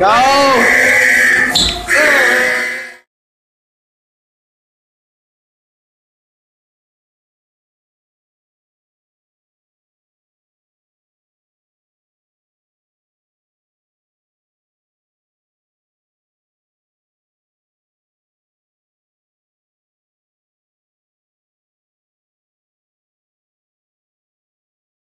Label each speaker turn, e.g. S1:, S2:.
S1: Go!